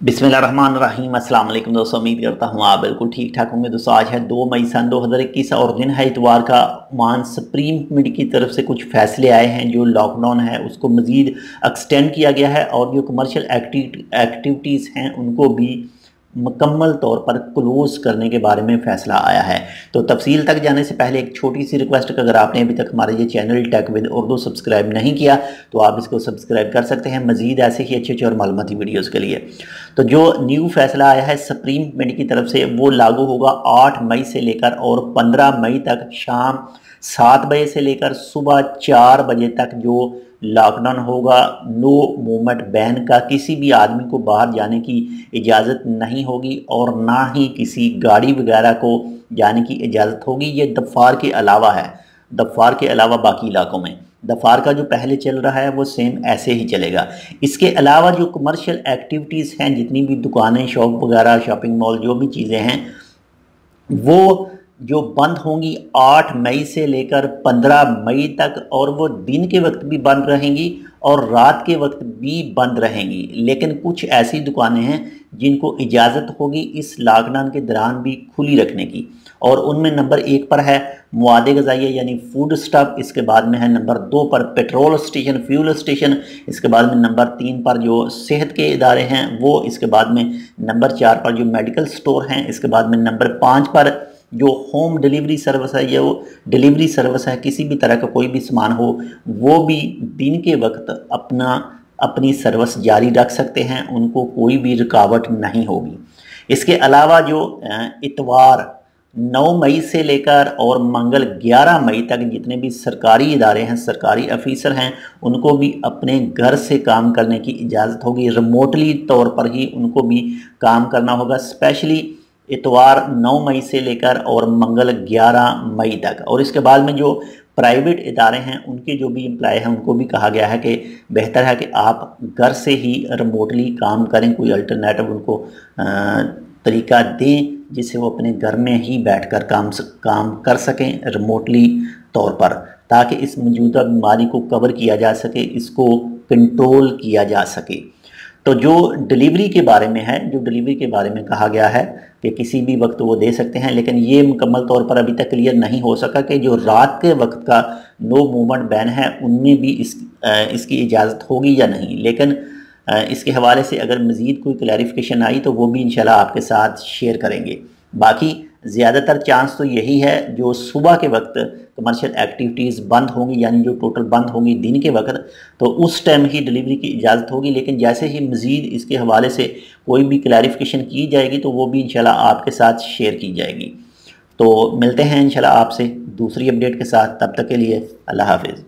بسم اللہ الرحمن الرحیم السلام علیکم دوستو امید کرتا ہوں آپ بالکل ٹھیک ٹھاک ہوں گے دوستو آج ہے دو مئی سن دو ہزار اکیس اور دن ہے اتوار کا. مان سپریم کمیٹی کی طرف سے کچھ فیصلے آئے ہیں. جو لاک ڈاؤن ہے، اس کو مزید ایکسٹینڈ کیا گیا ہے اور جو کمرشل ایکٹیوٹیز ہیں، ان کو بھی مکمل طور پر کلوز کرنے کے بارے میں فیصلہ آیا ہے۔ تو تفصیل تک جانے سے پہلے ایک چھوٹی سی ریکویسٹ کہ اگر آپ نے ابھی تک ہمارے یہ channel Tech with Urdu subscribe نہیں کیا، تو آپ اس کو سبسکرائب کر سکتے ہیں مزید ایسے ہی اچھے اچھے اور معلوماتی ویڈیوز کے لیے۔ تو جو نیو فیصلہ آیا ہے سپریم کمیٹی کی طرف سے وہ لاگو ہوگا آٹھ مئی سے لے کر اور پندرہ مئی تک شام سات بجے سے لے کر صبح چار بجے تک جو لاک ڈاؤن ہوگا نو مومنٹ بین کا کسی بھی آدمی کو باہر جانے کی اجازت نہیں ہوگی اور نہ ہی کسی گاڑی وغیرہ کو جانے کی اجازت ہوگی۔ یہ دفار کے علاوہ ہے۔ دفار کے علاوہ باقی علاقوں میں۔ دفار کا جو پہلے چل رہا ہے وہ سیم ایسے ہی چلے گا۔ اس کے علاوہ جو کمرشل ایکٹیویٹیز ہیں، جتنی بھی دکانیں شاپ وغیرہ شاپنگ مال جو بھی چیزیں ہیں، وہ جو بند ہوں گی آٹھ مئی سے لے کر پندرہ مئی تک، اور وہ دن کے وقت بھی بند رہیں گی اور رات کے وقت بھی بند رہیں گی۔ لیکن کچھ ایسی دکانیں ہیں جن کو اجازت ہوگی اس لاک ڈاؤن کے دوران بھی کھلی رکھنے کی۔ اور ان میں نمبر ایک پر ہے مواد غذائیہ یعنی فوڈ سٹاپ اس کے بعد میں ہے نمبر دو پر پیٹرول اسٹیشن فیول اسٹیشن اس کے بعد میں نمبر تین پر جو صحت کے ادارے ہیں، وہ اس کے بعد میں نمبر چار پر جو میڈیکل سٹور ہیں، اس کے بعد میں نمبر پانچ پر جو ہوم ڈیلیوری سروس ہے یا وہ ڈیلیوری سروس ہے، کسی بھی طرح کا کوئی بھی سامان ہو، وہ بھی دن کے وقت اپنا اپنی سروس جاری رکھ سکتے ہیں، ان کو کوئی بھی رکاوٹ نہیں ہوگی۔ اس کے علاوہ جو اتوار نو مئی سے لے کر اور منگل گیارہ مئی تک جتنے بھی سرکاری ادارے ہیں، سرکاری افیسر ہیں، ان کو بھی اپنے گھر سے کام کرنے کی اجازت ہوگی۔ ریموٹلی طور پر ہی ان کو بھی کام کرنا ہوگا اسپیشلی اتوار نو مئی سے لے کر اور منگل گیارہ مئی تک۔ اور اس کے بعد میں جو پرائیویٹ ادارے ہیں، ان کے جو بھی امپلائی ہیں، ان کو بھی کہا گیا ہے کہ بہتر ہے کہ آپ گھر سے ہی ریموٹلی کام کریں، کوئی الٹرنیٹو ان کو طریقہ دیں جس سے وہ اپنے گھر میں ہی بیٹھ کر کام کام کر سکیں ریموٹلی طور پر، تاکہ اس موجودہ بیماری کو کور کیا جا سکے، اس کو کنٹرول کیا جا سکے۔ تو جو ڈیلیوری کے بارے میں ہے، جو ڈیلیوری کے بارے میں کہا گیا ہے کہ کسی بھی وقت وہ دے سکتے ہیں، لیکن یہ مکمل طور پر ابھی تک کلیئر نہیں ہو سکا کہ جو رات کے وقت کا نو مومنٹ بین ہے، ان میں بھی اس اس کی اجازت ہوگی یا نہیں۔ لیکن اس کے حوالے سے اگر مزید کوئی کلیریفکیشن آئی تو وہ بھی انشاءاللہ آپ کے ساتھ شیئر کریں گے۔ باقی زیادہ تر چانس تو یہی ہے جو صبح کے وقت کمرشل ایکٹیویٹیز بند ہوں گی یعنی جو ٹوٹل بند ہوں گی دن کے وقت، تو اس ٹائم ہی ڈیلیوری کی اجازت ہوگی۔ لیکن جیسے ہی مزید اس کے حوالے سے کوئی بھی کلیریفکیشن کی جائے گی، تو وہ بھی انشاءاللہ آپ کے ساتھ شیئر کی جائے گی۔ تو ملتے ہیں انشاءاللہ آپ سے دوسری اپڈیٹ کے ساتھ۔ تب تک کے لیے اللہ حافظ۔